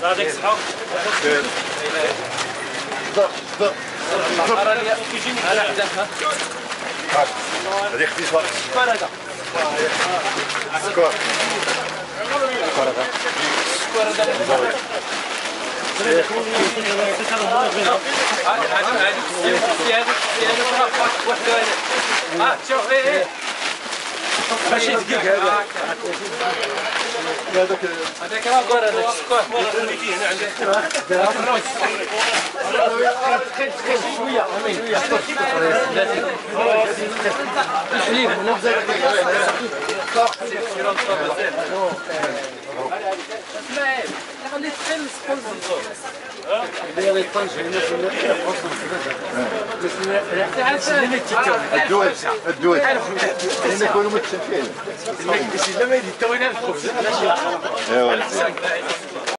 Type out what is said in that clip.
صادق صحاب هذه اختصار سكر هذا سكر ماشي دقيق هذا هذاك هذاك راه كور هذاك السكر هنا عندك الدول الدول هنا يكونوا متشافين لما يدي توينا الخبز ايوا